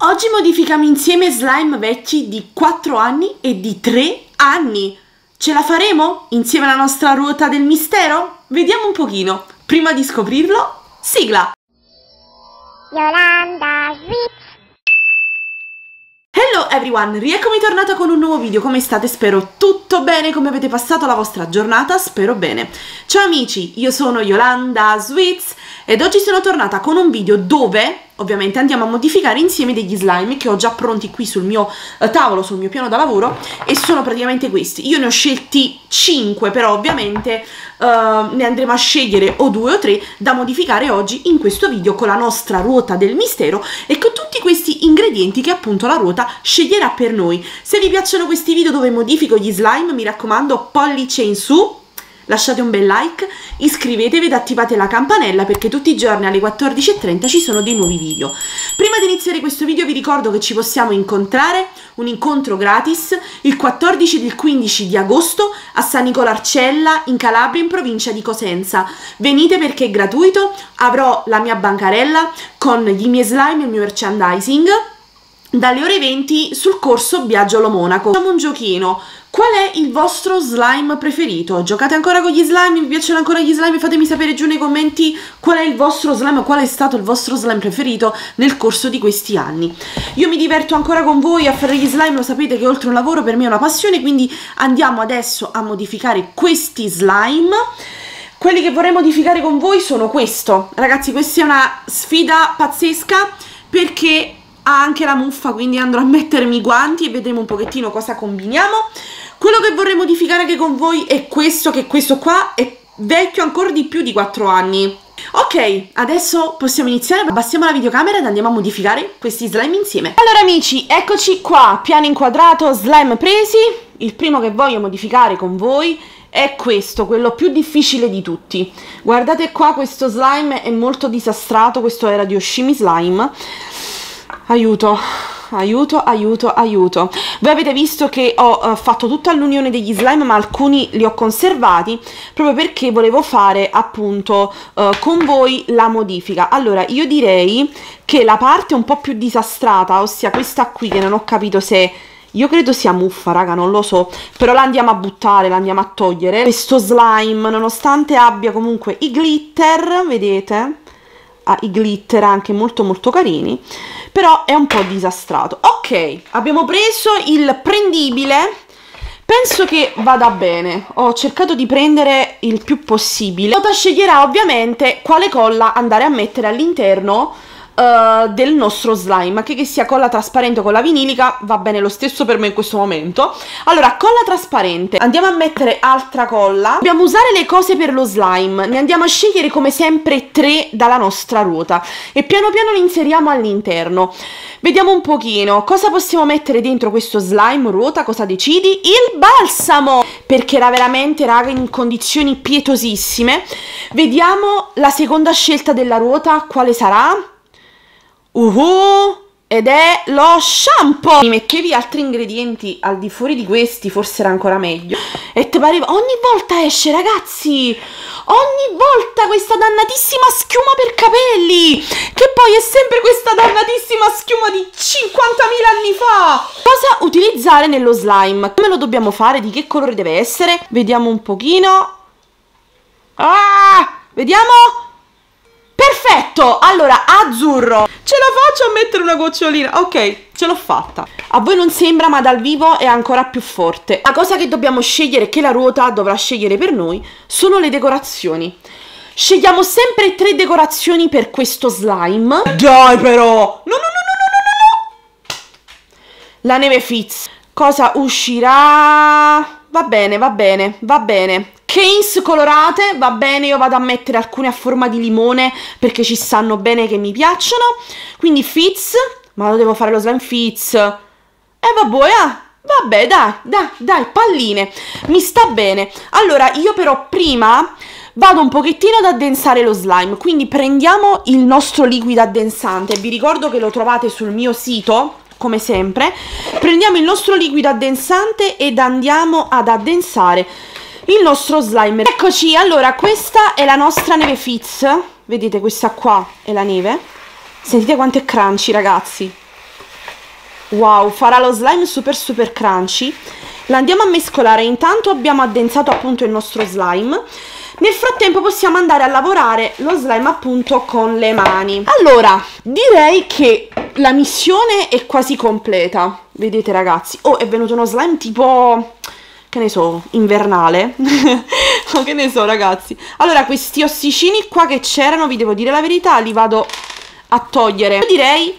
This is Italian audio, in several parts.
Oggi modifichiamo insieme slime vecchi di 4 anni e di 3 anni. Ce la faremo insieme alla nostra ruota del mistero? Vediamo un pochino. Prima di scoprirlo, sigla! Yolanda Sweet. Hello everyone, rieccomi tornata con un nuovo video, come state? Spero tutto bene, come avete passato la vostra giornata? Spero bene. Ciao amici, io sono Yolanda Sweets ed oggi sono tornata con un video dove ovviamente andiamo a modificare insieme degli slime che ho già pronti qui sul mio eh, tavolo, sul mio piano da lavoro e sono praticamente questi. Io ne ho scelti 5 però ovviamente eh, ne andremo a scegliere o 2 o 3 da modificare oggi in questo video con la nostra ruota del mistero e con tutti questi ingredienti che appunto la ruota sceglierà per noi. Se vi piacciono questi video dove modifico gli slime mi raccomando pollice in su lasciate un bel like, iscrivetevi ed attivate la campanella perché tutti i giorni alle 14.30 ci sono dei nuovi video. Prima di iniziare questo video vi ricordo che ci possiamo incontrare, un incontro gratis, il 14 ed il 15 di agosto a San Nicolarcella in Calabria in provincia di Cosenza. Venite perché è gratuito, avrò la mia bancarella con i miei slime e il mio merchandising dalle ore 20 sul corso Biaggiolo Monaco. Facciamo un giochino. Qual è il vostro slime preferito? Giocate ancora con gli slime? Vi piacciono ancora gli slime? Fatemi sapere giù nei commenti qual è il vostro slime qual è stato il vostro slime preferito nel corso di questi anni. Io mi diverto ancora con voi a fare gli slime, lo sapete che oltre un lavoro per me è una passione, quindi andiamo adesso a modificare questi slime. Quelli che vorrei modificare con voi sono questo. Ragazzi, questa è una sfida pazzesca perché ha anche la muffa quindi andrò a mettermi i guanti e vedremo un pochettino cosa combiniamo. Quello che vorrei modificare anche con voi è questo che questo qua è vecchio ancora di più di 4 anni. Ok adesso possiamo iniziare. Abbassiamo la videocamera ed andiamo a modificare questi slime insieme. Allora amici eccoci qua. Piano inquadrato slime presi. Il primo che voglio modificare con voi è questo, quello più difficile di tutti. Guardate qua, questo slime è molto disastrato, questo era di Oshimi Slime aiuto aiuto, aiuto, aiuto. Voi avete visto che ho uh, fatto tutta l'unione degli slime, ma alcuni li ho conservati proprio perché volevo fare appunto uh, con voi la modifica. Allora, io direi che la parte un po' più disastrata, ossia questa qui che non ho capito se io credo sia muffa, raga, non lo so. Però la andiamo a buttare, la andiamo a togliere. Questo slime, nonostante abbia comunque i glitter, vedete? Ha i glitter anche molto molto carini però è un po' disastrato. Ok, abbiamo preso il prendibile, penso che vada bene, ho cercato di prendere il più possibile. Nota sceglierà ovviamente quale colla andare a mettere all'interno uh, del nostro slime, che, che sia colla trasparente o colla vinilica, va bene lo stesso per me in questo momento. Allora, colla trasparente, andiamo a mettere altra colla, dobbiamo usare le cose per lo slime, ne andiamo a scegliere come sempre tre dalla nostra ruota e piano piano li inseriamo all'interno. Vediamo un pochino cosa possiamo mettere dentro questo slime ruota, cosa decidi? Il balsamo! Perché era veramente, raga, in condizioni pietosissime. Vediamo la seconda scelta della ruota, quale sarà? Uhu! Ed è lo shampoo! Mi mettevi altri ingredienti al di fuori di questi, forse era ancora meglio. E ti pareva... Ogni volta esce, ragazzi! Ogni volta questa dannatissima schiuma per capelli! Che poi è sempre questa dannatissima schiuma di 50.000 anni fa! Cosa utilizzare nello slime? Come lo dobbiamo fare? Di che colore deve essere? Vediamo un pochino. Ah! Vediamo! Perfetto! Allora, azzurro. Ce la faccio a mettere una gocciolina. Ok, ce l'ho fatta. A voi non sembra, ma dal vivo è ancora più forte. La cosa che dobbiamo scegliere, che la ruota dovrà scegliere per noi, sono le decorazioni. Scegliamo sempre tre decorazioni per questo slime. Dai però! No, no, no, no, no, no, no! La neve Fizz. Cosa uscirà? Va bene, va bene, va bene. Canes colorate, va bene, io vado a mettere alcune a forma di limone perché ci stanno bene che mi piacciono. Quindi Fizz, ma lo devo fare lo slime Fizz. E eh, vabbè, ah, vabbè, dai, dai, dai, palline, mi sta bene. Allora, io però prima vado un pochettino ad addensare lo slime, quindi prendiamo il nostro liquido addensante, vi ricordo che lo trovate sul mio sito, come sempre, prendiamo il nostro liquido addensante ed andiamo ad addensare il nostro slime. Eccoci, allora questa è la nostra neve Fizz. Vedete questa qua è la neve. Sentite quanto è crunchy ragazzi. wow farà lo slime super super crunchy la andiamo a mescolare intanto abbiamo addensato appunto il nostro slime nel frattempo possiamo andare a lavorare lo slime appunto con le mani allora direi che la missione è quasi completa vedete ragazzi oh è venuto uno slime tipo che ne so invernale. Ma che ne so ragazzi. Allora questi ossicini qua che c'erano vi devo dire la verità li vado a togliere. Io direi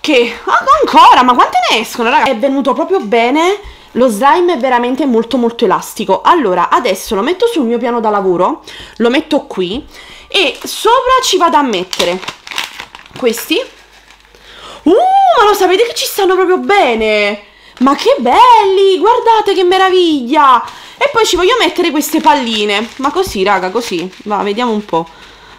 che ah, ancora ma quante ne escono ragazzi è venuto proprio bene lo slime è veramente molto molto elastico. Allora adesso lo metto sul mio piano da lavoro lo metto qui e sopra ci vado a mettere questi. Uh ma lo sapete che ci stanno proprio bene ma che belli guardate che meraviglia e poi ci voglio mettere queste palline ma così raga così va vediamo un po'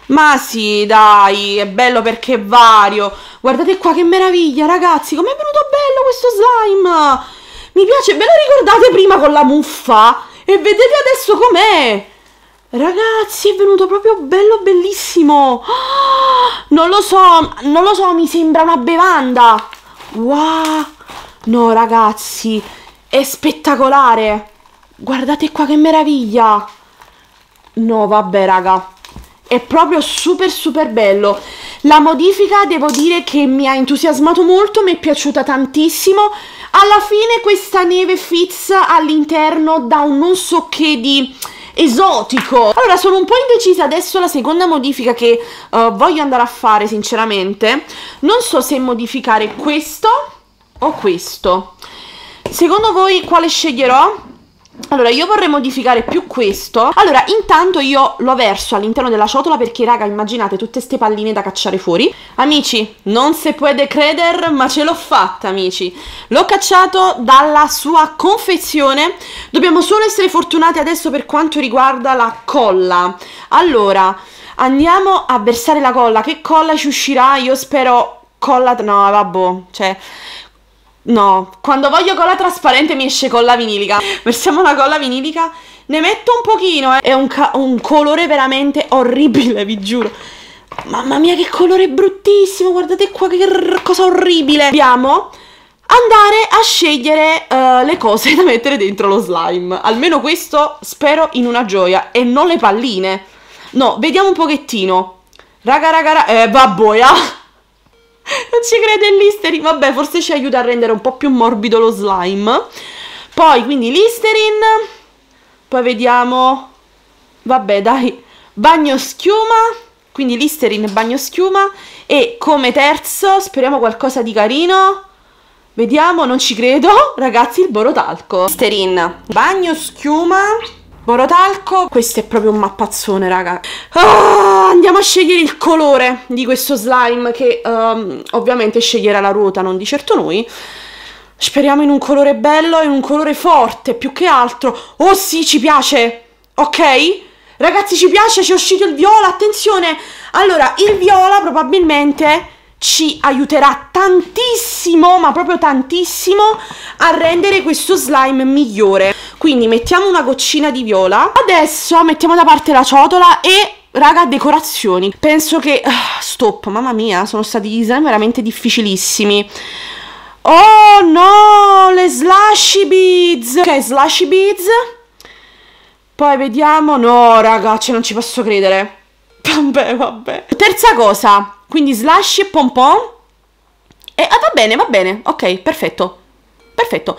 ma sì dai è bello perché è vario guardate qua che meraviglia ragazzi com'è venuto bello questo slime mi piace, ve lo ricordate prima con la muffa? E vedete adesso com'è? Ragazzi, è venuto proprio bello bellissimo. non lo so, non lo so, mi sembra una bevanda. Wow. No, ragazzi, è spettacolare. Guardate qua che meraviglia. No, vabbè, raga. È proprio super super bello. La modifica devo dire che mi ha entusiasmato molto, mi è piaciuta tantissimo. Alla fine questa neve Fitz all'interno da un non so che di esotico. Allora sono un po' indecisa adesso la seconda modifica che uh, voglio andare a fare sinceramente. Non so se modificare questo o questo. Secondo voi quale sceglierò? Allora, io vorrei modificare più questo. Allora, intanto io lo verso all'interno della ciotola perché, raga, immaginate tutte ste palline da cacciare fuori. Amici, non se può creder, ma ce l'ho fatta, amici. L'ho cacciato dalla sua confezione. Dobbiamo solo essere fortunati adesso per quanto riguarda la colla. Allora, andiamo a versare la colla. Che colla ci uscirà? Io spero colla... No, vabbè, cioè... No, quando voglio colla trasparente mi esce colla vinilica. Versiamo la colla vinilica. Ne metto un pochino, eh. È un, un colore veramente orribile, vi giuro. Mamma mia, che colore bruttissimo. Guardate qua che cosa orribile. Dobbiamo andare a scegliere uh, le cose da mettere dentro lo slime. Almeno questo spero in una gioia. E non le palline. No, vediamo un pochettino. Raga, raga, raga. Eh, babboia. Non ci crede Listerin. Vabbè, forse ci aiuta a rendere un po' più morbido lo slime. Poi, quindi Listerin. Poi vediamo... Vabbè, dai. Bagno schiuma. Quindi Listerin bagno schiuma. E come terzo, speriamo qualcosa di carino. Vediamo, non ci credo. Ragazzi, il borotalco. Listerin, bagno schiuma. Borotalco, questo è proprio un mappazzone, raga. Ah, andiamo a scegliere il colore di questo slime che um, ovviamente sceglierà la ruota, non di certo noi. Speriamo in un colore bello in un colore forte, più che altro. Oh sì, ci piace, ok? Ragazzi, ci piace, ci è uscito il viola, attenzione. Allora, il viola probabilmente ci aiuterà tantissimo, ma proprio tantissimo, a rendere questo slime migliore. Quindi mettiamo una goccina di viola. Adesso mettiamo da parte la ciotola e raga decorazioni. Penso che uh, stop mamma mia sono stati gli slime veramente difficilissimi. Oh no le slushy beads. Ok slushy beads. Poi vediamo. No ragazzi non ci posso credere. Vabbè vabbè. Terza cosa quindi slash e pompon. E ah, va bene, va bene. Ok, perfetto. Perfetto.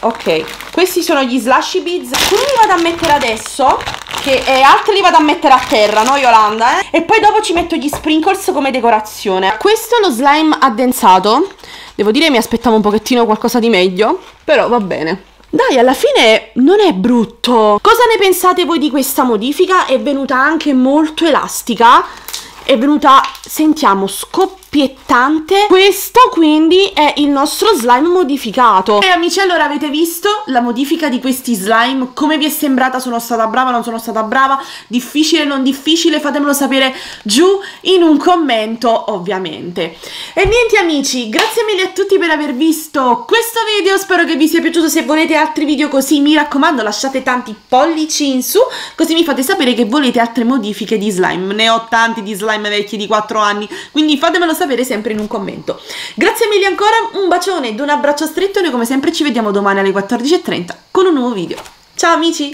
Ok, questi sono gli slushy beads. Alcuni li vado a mettere adesso, che eh, altri li vado a mettere a terra, no Yolanda? Eh? E poi dopo ci metto gli sprinkles come decorazione. Questo è lo slime addensato. Devo dire mi aspettavo un pochettino qualcosa di meglio, però va bene. Dai, alla fine non è brutto. Cosa ne pensate voi di questa modifica? È venuta anche molto elastica è venuta, sentiamo, scoppiettante. Questo quindi è il nostro slime modificato. E amici, allora avete visto la modifica di questi slime? Come vi è sembrata? Sono stata brava, non sono stata brava? Difficile, non difficile? Fatemelo sapere giù in un commento, ovviamente. E niente amici, grazie mille a tutti per aver visto questo video. Spero che vi sia piaciuto. Se volete altri video così, mi raccomando, lasciate tanti pollici in su, così mi fate sapere che volete altre modifiche di slime. Ne ho tanti di slime slime vecchi di 4 anni, quindi fatemelo sapere sapere sempre in un commento. Grazie mille ancora, un bacione ed un abbraccio stretto, noi come sempre ci vediamo domani alle 14.30 con un nuovo video. Ciao amici!